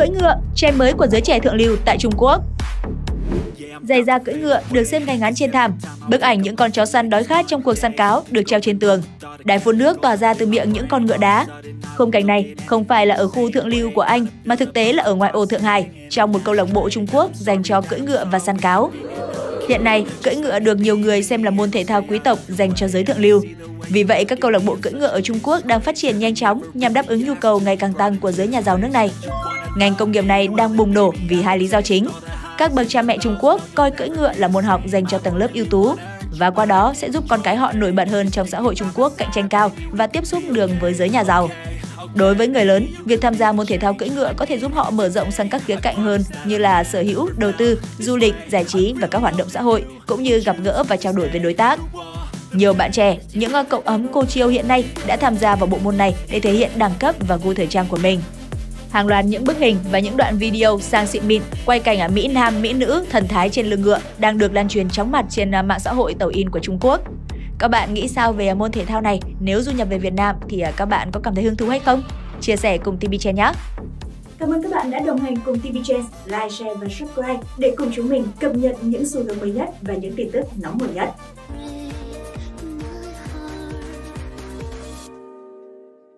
Cưỡi ngựa, trend mới của giới trẻ thượng lưu tại Trung Quốc. Giày da cưỡi ngựa được xem ngay ngắn trên thảm. Bức ảnh những con chó săn đói khát trong cuộc săn cáo được treo trên tường. Đài phun nước tỏa ra từ miệng những con ngựa đá. Khung cảnh này không phải là ở khu thượng lưu của Anh mà thực tế là ở ngoại ô Thượng Hải, trong một câu lạc bộ Trung Quốc dành cho cưỡi ngựa và săn cáo. Hiện nay, cưỡi ngựa được nhiều người xem là môn thể thao quý tộc dành cho giới thượng lưu. Vì vậy, các câu lạc bộ cưỡi ngựa ở Trung Quốc đang phát triển nhanh chóng nhằm đáp ứng nhu cầu ngày càng tăng của giới nhà giàu nước này. Ngành công nghiệp này đang bùng nổ vì hai lý do chính. Các bậc cha mẹ Trung Quốc coi cưỡi ngựa là môn học dành cho tầng lớp ưu tú và qua đó sẽ giúp con cái họ nổi bật hơn trong xã hội Trung Quốc cạnh tranh cao và tiếp xúc đường với giới nhà giàu. Đối với người lớn, việc tham gia môn thể thao cưỡi ngựa có thể giúp họ mở rộng sang các khía cạnh hơn như là sở hữu, đầu tư, du lịch, giải trí và các hoạt động xã hội, cũng như gặp gỡ và trao đổi với đối tác. Nhiều bạn trẻ, những cậu ấm cô chiêu hiện nay đã tham gia vào bộ môn này để thể hiện đẳng cấp và gu thời trang của mình. Hàng loạt những bức hình và những đoạn video sang xịn mịn quay cảnh ở Mỹ Nam, Mỹ nữ thần thái trên lưng ngựa đang được lan truyền chóng mặt trên à, mạng xã hội Tàu in của Trung Quốc. Các bạn nghĩ sao về à, môn thể thao này? Nếu du nhập về Việt Nam thì à, các bạn có cảm thấy hứng thú hay không? Chia sẻ cùng TV Chen nhé! Cảm ơn các bạn đã đồng hành cùng TV Trends, like, share và subscribe để cùng chúng mình cập nhật những xu hướng mới nhất và những tin tức nóng hổi nhất.